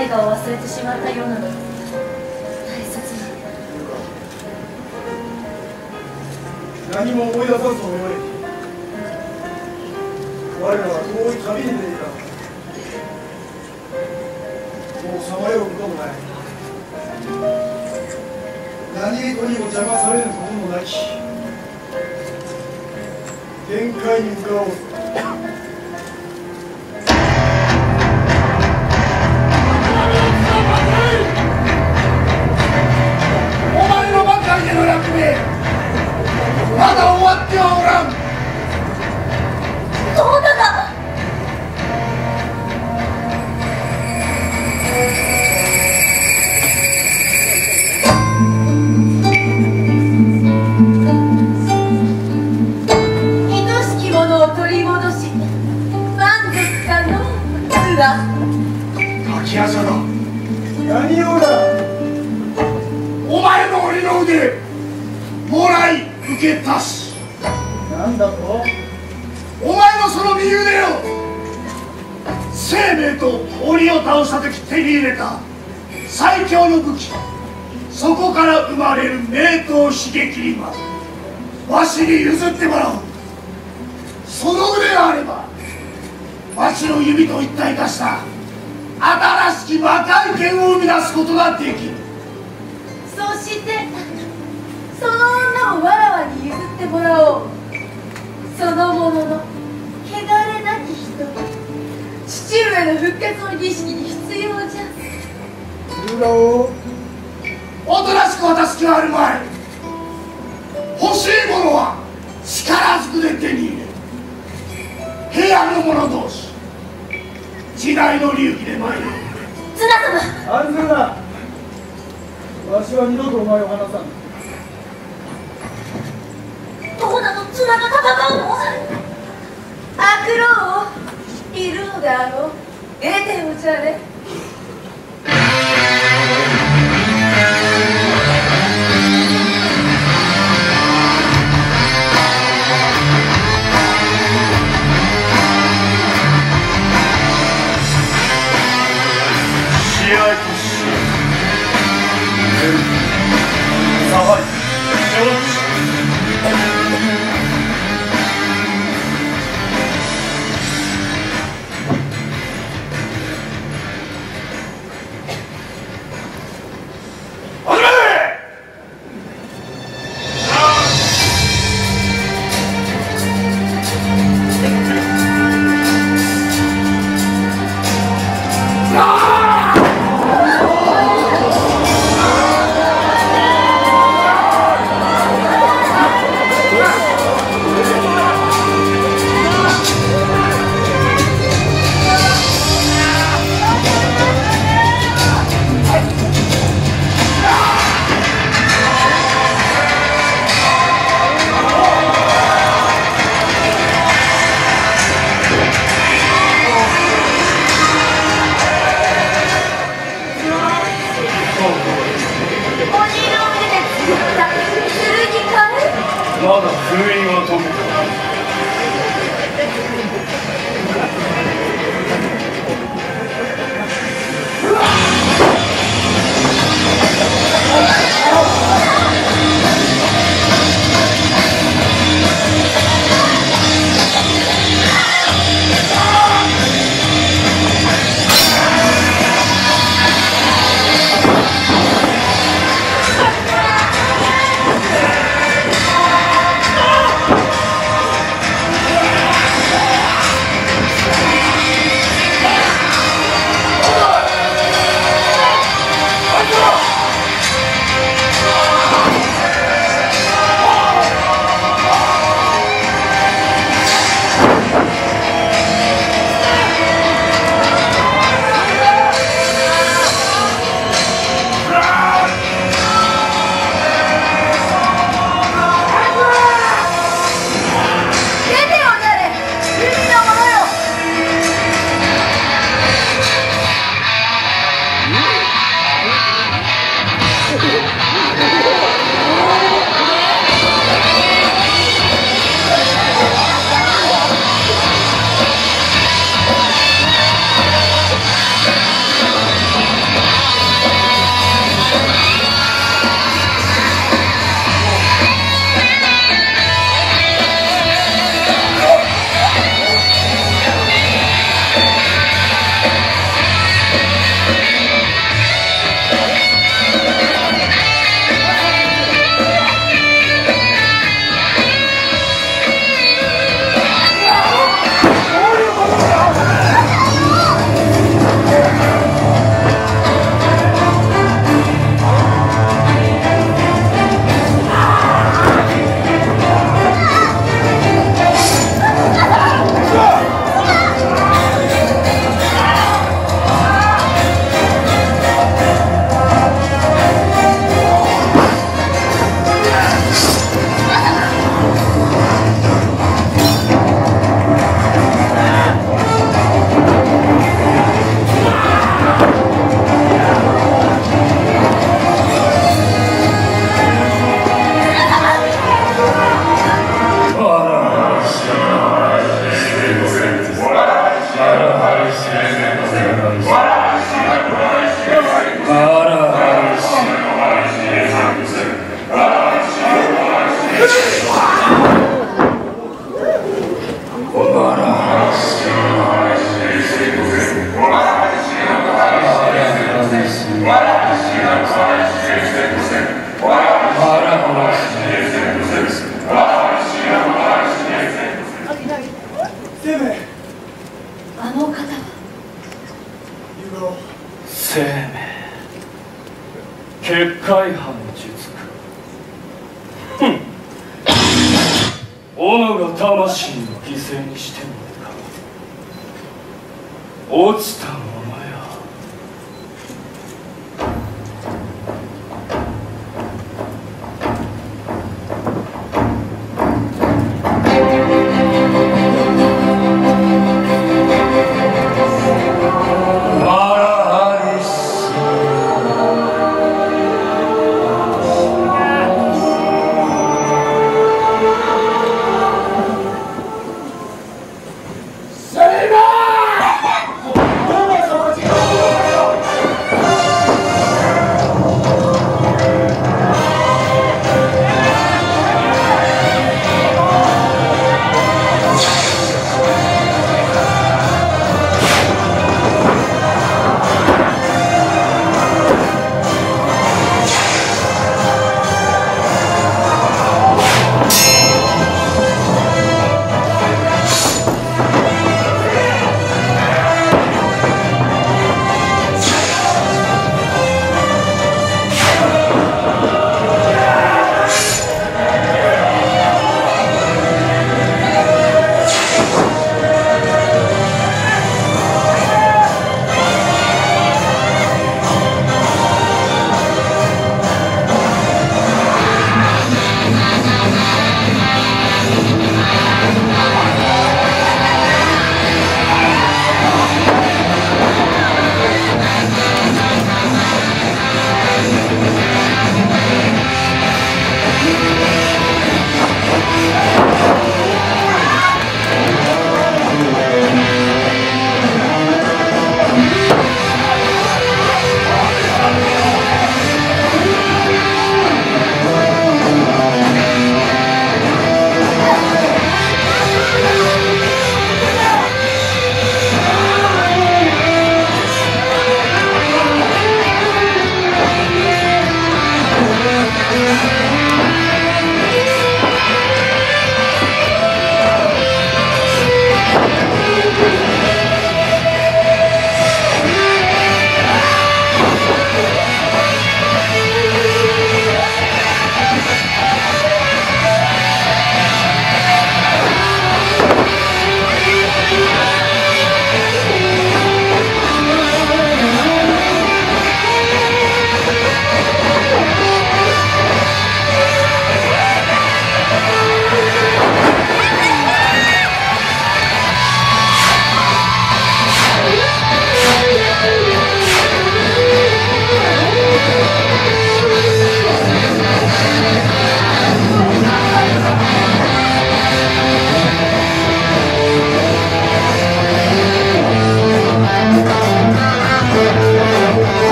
何かを忘れてしまったようなの。大切な。何も思い出さずともよい我らは遠い旅に出ていた。もうさまようこともない。何事にも邪魔されることもなき限界に向かおう。まだ終わと鬼を倒した時手に入れた。最強の武器。そこから生まれる名刀刺激にまで。わしに譲ってもらおう。その腕があればわしの指と一体化した新しき魔界剣を生み出すことができる。そしてその女をわらわに譲ってもらおう。そのものの汚れなき人父上の復活の儀式に必要じゃ。言うがおとなしく渡す気はあるまい。欲しいものは力ずくで手に入れ。部屋の者同士。時代の流儀で参る。綱様。案ずるなわしは二度とお前を離さん。どうだと綱が戦うの？悪老いるのであろう。得ておじゃれまだ封印は解け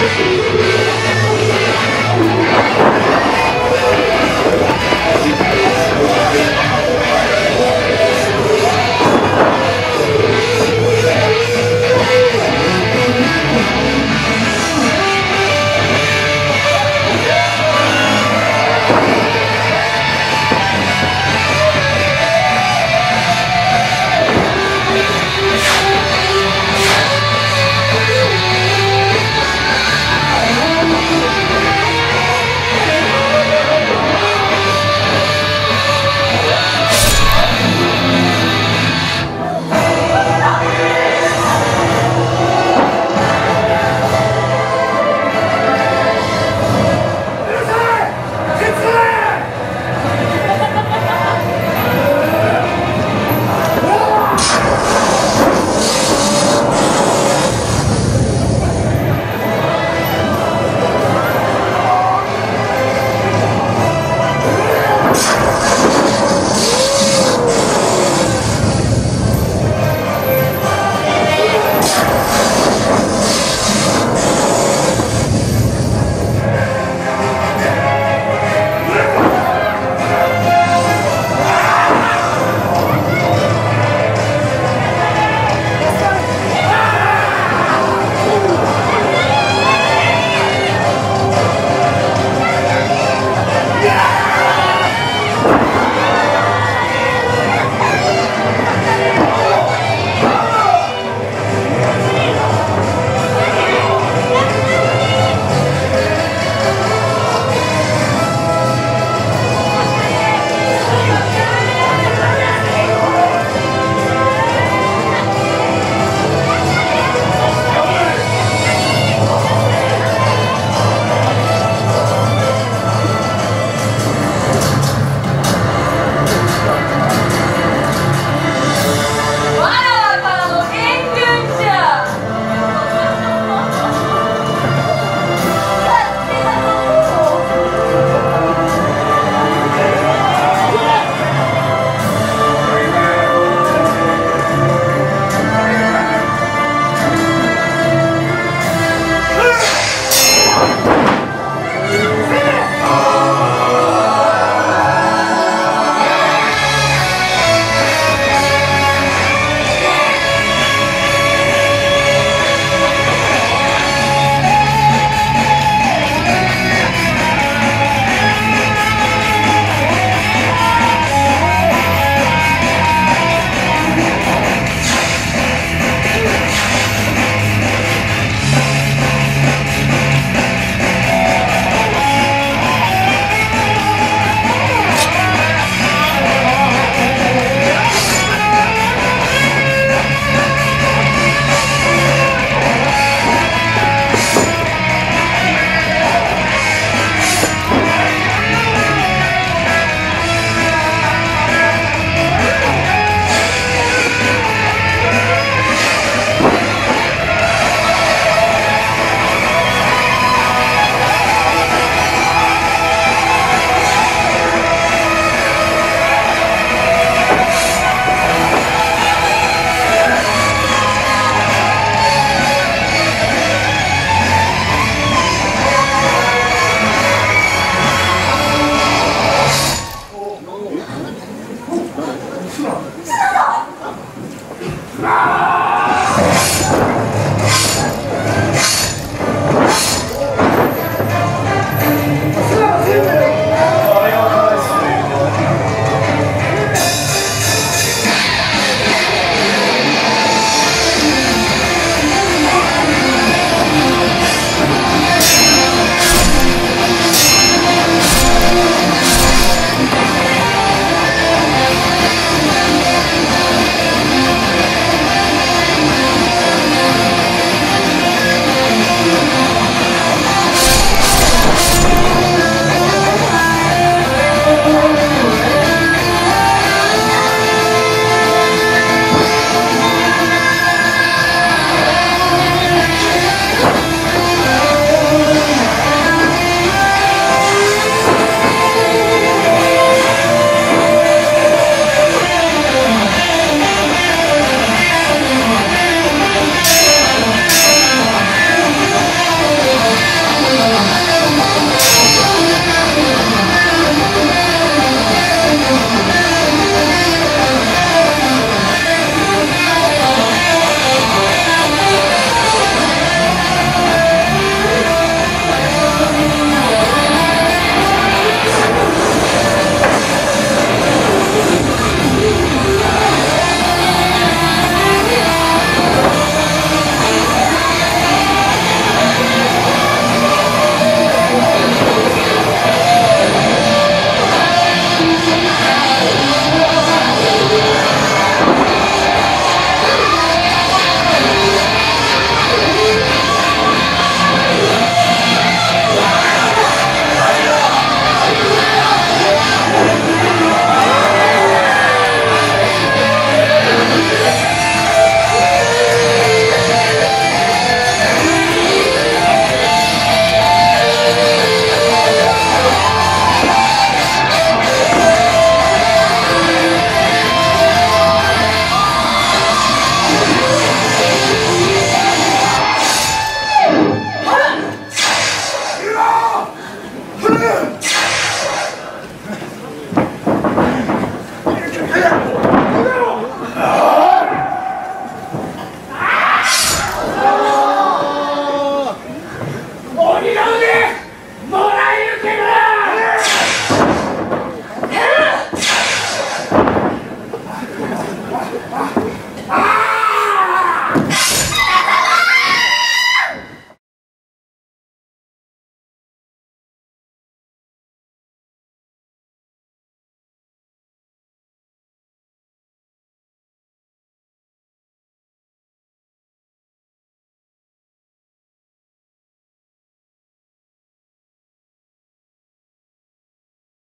Música